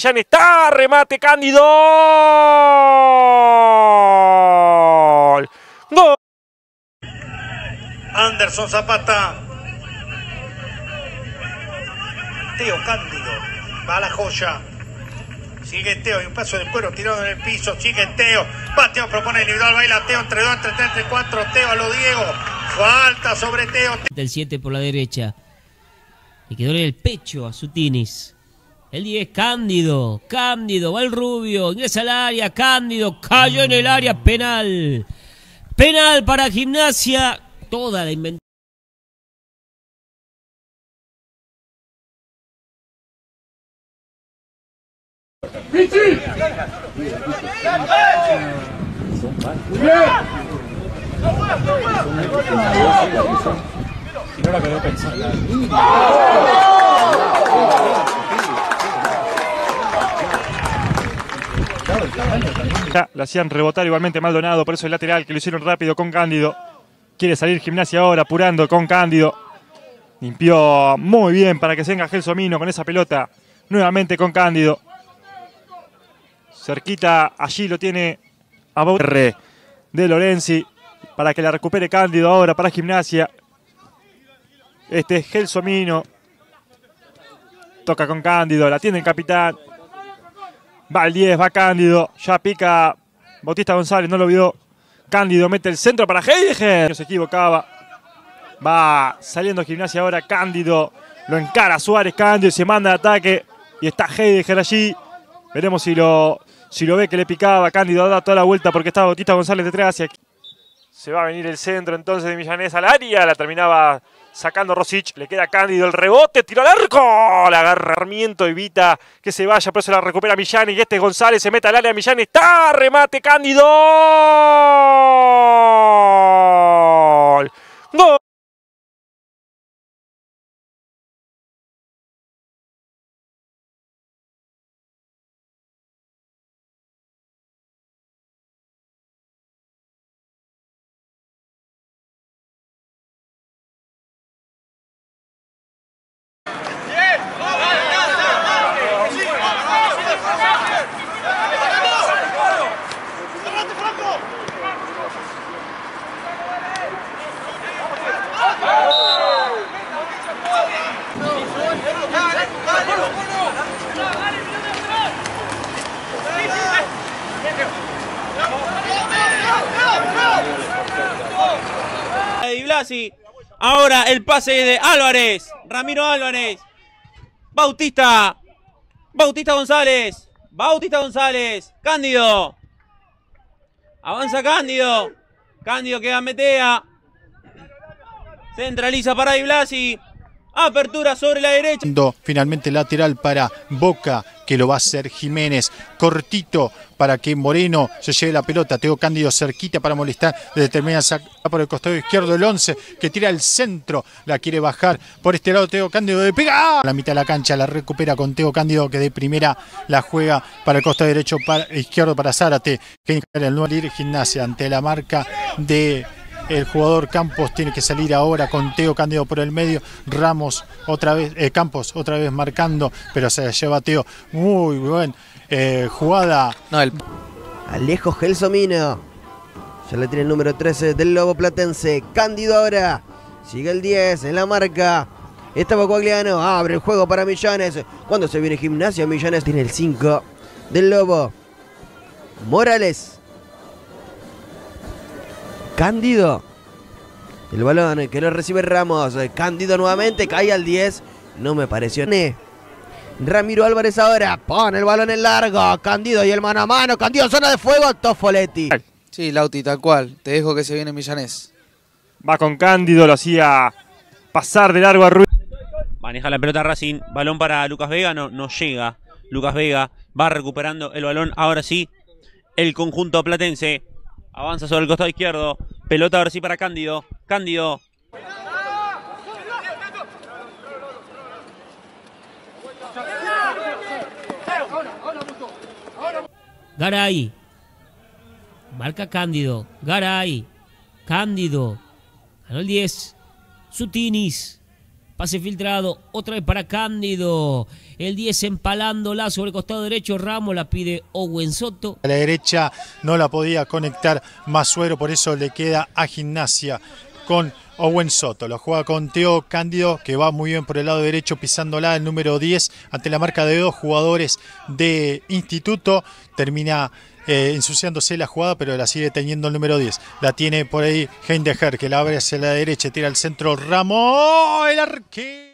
Ya está, remate Cándido. Gol. Anderson Zapata. Teo Cándido. Va a la joya. Sigue Teo y un paso de cuero tirado en el piso. Sigue Teo. Va Teo, propone individual. Baila Teo entre dos, entre tres, entre cuatro. Teo a lo Diego. Falta sobre Teo. Del 7 por la derecha. Le quedó en el pecho a Sutinis. El 10, Cándido. Cándido, va el rubio. Ingresa al área. Cándido cayó en el área penal. Penal para gimnasia. Toda la inventaria. La hacían rebotar igualmente Maldonado, por eso el lateral que lo hicieron rápido con Cándido. Quiere salir gimnasia ahora, apurando con Cándido. Limpió muy bien para que se venga Gelsomino con esa pelota. Nuevamente con Cándido. Cerquita, allí lo tiene a Bauer de Lorenzi. Para que la recupere Cándido ahora para gimnasia. Este es Gelsomino. Toca con Cándido, la tiene el capitán. Va el 10, va Cándido. Ya pica Bautista González, no lo vio. Cándido mete el centro para Heideger. No se equivocaba. Va saliendo gimnasia ahora Cándido. Lo encara Suárez, Cándido se manda de ataque. Y está Heideger allí. Veremos si lo, si lo ve que le picaba. Cándido da toda la vuelta porque está Bautista González detrás. Y aquí se va a venir el centro entonces de Millanés al área. La terminaba sacando Rosic. Le queda Cándido el rebote. Tiro al arco. El agarramiento evita que se vaya. Por eso la recupera Millán. Y este González se mete al área. Millán está. Remate Cándido. Gol. de Di Blasi. Ahora el pase de Álvarez. Ramiro Álvarez. Bautista. Bautista González. Bautista González. Cándido. Avanza Cándido. Cándido queda metea. Centraliza para Di Blasi. Apertura sobre la derecha. Finalmente lateral para Boca, que lo va a hacer Jiménez. Cortito para que Moreno se lleve la pelota. Teo Cándido cerquita para molestar. Determina por el costado izquierdo el 11, que tira al centro. La quiere bajar por este lado Teo Cándido de pega. La mitad de la cancha la recupera con Teo Cándido, que de primera la juega para el costado derecho, izquierdo para Zárate. Que el nuevo gimnasia ante la marca de el jugador Campos tiene que salir ahora con Teo Cándido por el medio. Ramos otra vez, eh, Campos otra vez marcando, pero se lleva Teo. Muy buen eh, jugada. No, el... Alejo Gelsomino. Se le tiene el número 13 del Lobo Platense. Cándido ahora. Sigue el 10 en la marca. Está Bacuagliano. Abre el juego para Millanes. Cuando se viene gimnasia, Millanes tiene el 5 del Lobo. Morales. Cándido. El balón que lo recibe Ramos. Cándido nuevamente. Cae al 10. No me pareció. Ramiro Álvarez ahora. Pone el balón en largo. Cándido y el mano a mano. Cándido, zona de fuego. Tofoletti. Sí, Lauti, tal cual. Te dejo que se viene Millanés. Va con Cándido. Lo hacía pasar de largo a Ruiz. Maneja la pelota Racing. Balón para Lucas Vega. No, no llega. Lucas Vega va recuperando el balón. Ahora sí. El conjunto platense. Avanza sobre el costado izquierdo. Pelota ahora sí para Cándido. Cándido. Garay. Marca Cándido. Garay. Cándido. Ganó el 10. Sutinis. Pase filtrado, otra vez para Cándido. El 10 empalándola sobre el costado derecho. Ramos la pide Owen Soto. A la derecha no la podía conectar Masuero, por eso le queda a gimnasia con Owen Soto. Lo juega con Teo Cándido, que va muy bien por el lado derecho, pisándola el número 10 ante la marca de dos jugadores de Instituto. Termina eh, ensuciándose la jugada, pero la sigue teniendo el número 10. La tiene por ahí Heindeher, que la abre hacia la derecha, tira al centro Ramos. El arquero.